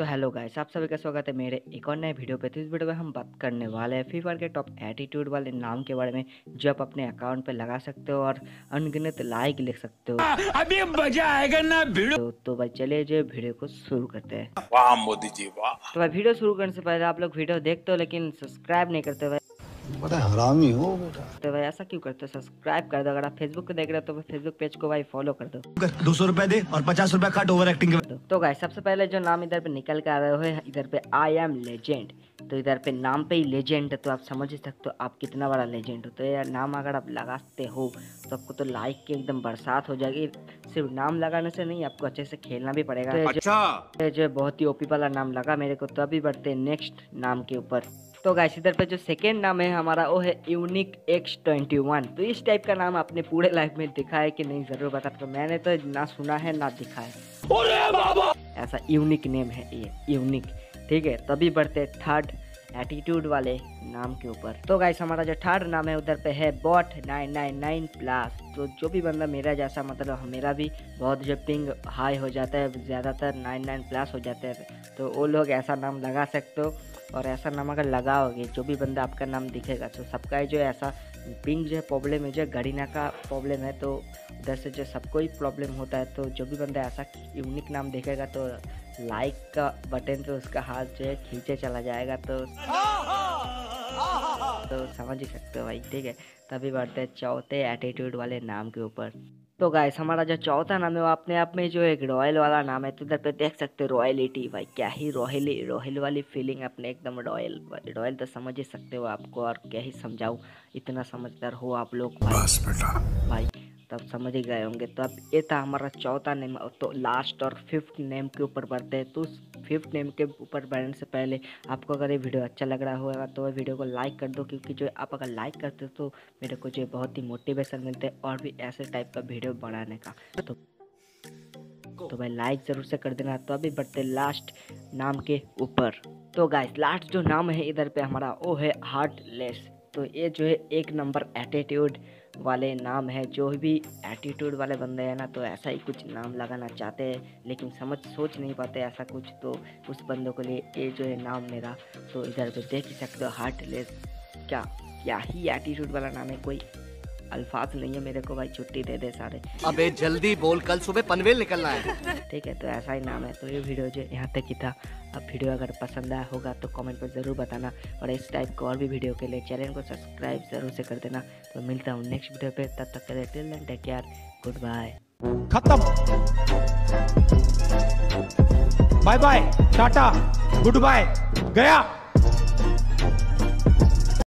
तो hello guys आप सभी का स्वागत है मेरे एक और नए वीडियो पे। तो इस वीडियो में हम बात करने वाले हैं फ्री फायर के टॉप एटीट्यूड वाले नाम के बारे में जो आप अपने अकाउंट पे लगा सकते हो और अनगिनत लाइक लिख सकते हो। अभी मज़ा आएगा ना वीडियो। तो, तो भाई चलिए जो वीडियो को शुरू करते हैं। वाह मोदी जी वाह। तो भाई वीडियो शुरू करने से पहले आप लोग वीडियो देखते हो लेकिन सब्सक्राइब नहीं करते भाई। बड़ा हरामी हो बेटा। तो भाई ऐसा क्यों करते हो? सब्सक्राइब कर दो। अगर आप फेसबुक पे देख रहे हो तो फेसबुक पेज को भाई फॉलो कर दो। दो सौ रुपए दे और पचास रुपए कट ओवर एक्टिंग के तो गाइस सबसे पहले जो नाम इधर पे निकल के आ रहे हो इधर पे आई एम लेजेंड तो इधर पे नाम पे ही लेजेंड है तो आप समझ ही सकते हो आप कितना बड़ा लेजेंड हो। तो यार नाम अगर आप लगाते हो तो आपको तो लाइक की एकदम बरसात हो जाएगी। सिर्फ़ नाम लगाने से नहीं आपको अच्छे से खेलना भी पड़ेगा। तो अच्छा जो बहुत ही ओपी वाला नाम लगा मेरे को। तो अभी बढ़ते नेक्स्ट नाम के ऊपर। तो गाइस इधर पे जो सेकेंड नाम है हमारा वो है यूनिक एक्स ट्वेंटी वन तो इस टाइप का नाम आपने पूरे लाइफ में दिखा है कि नहीं ज़रूर बता तो मैंने तो ना सुना है ना दिखा है। ऐसा यूनिक नेम है ये यूनिक ठीक है तभी बढ़ते थर्ड एटीट्यूड वाले नाम के ऊपर। तो गाइस हमारा जो थर्ड नाम है, उधर पे है bot nine nine nine plus तो जो भी बंदा मेरा जैसा मतलब मेरा भी बहुत जो पिंग हाई हो जाता है, ज़्यादातर नाइन नाइन प्लस हो जाते हैं। तो वो लोग ऐसा नाम लगा सकते हो, और ऐसा नाम अगर लगाओगे, जो भी बंदा आपका नाम दिखेगा तो सबका जो ऐसा पिंग जो है प्रॉब्लम है, जो गरीना का प्रॉब्लम है तो उधर से जो सबको ही प्रॉब्लम होता है तो जो भी बंदा ऐसा यूनिक नाम देखेगा तो लाइक का बटन पे उसका हाथ जो है खींचे चला जाएगा तो तो समझ ही सकते हो भाई ठीक है? तभी बढ़ते हैं चौथे एटीट्यूड वाले नाम के ऊपर। तो गाइस हमारा जो चौथा नाम है वो अपने आप में जो एक रॉयल वाला नाम है तो इधर पे देख सकते हो रॉयलिटी भाई क्या ही रॉयली रॉयल वाली फीलिंग अपने एकदम रॉयल रॉयल तो समझ ही सकते हो आपको और क्या ही समझाऊँ इतना समझदार हो आप लोग भाई। बस भाई तब समझ ही गए होंगे। तो अब ये था हमारा चौथा नेम तो लास्ट और फिफ्थ नेम के ऊपर बढ़ते हैं। तो उस फिफ्थ नेम के ऊपर बढ़ने से पहले आपको अगर ये वीडियो अच्छा लग रहा होगा तो वीडियो को लाइक कर दो, क्योंकि जो आप अगर लाइक करते हो तो मेरे को जो बहुत ही मोटिवेशन मिलते हैं, और भी ऐसे टाइप का वीडियो बनाने का। तो तो भाई लाइक ज़रूर से कर देना। तो अभी बढ़ते लास्ट नाम के ऊपर। तो गाइस लास्ट जो नाम है इधर पे हमारा, वो है हार्टलेस तो ये जो है एक नंबर एटीट्यूड वाले नाम है, जो भी एटीट्यूड वाले बंदे हैं ना तो ऐसा ही कुछ नाम लगाना चाहते हैं, लेकिन समझ, सोच नहीं पाते ऐसा कुछ तो उस बंदों के लिए ये जो है नाम मेरा तो इधर पे देख ही सकते हो हार्टलेस क्या क्या ही एटीट्यूड वाला नाम है, कोई अल्फाज नहीं है मेरे को भाई छुट्टी दे दे सारे। अबे जल्दी बोल कल सुबह पनवेल निकलना है। ठीक है तो ऐसा ही नाम है। तो ये वीडियो जो यहाँ तक ही था अब वीडियो अगर पसंद आया होगा तो कमेंट पर ज़रूर बताना। और इस टाइप को और भी वीडियो के लिए चैनल को सब्सक्राइब ज़रूर से कर देना। तो मिलता हूँ नेक्स्ट वीडियो पे तब तक के लिए till then take care good bye खत्म। Bye bye tata good bye गया।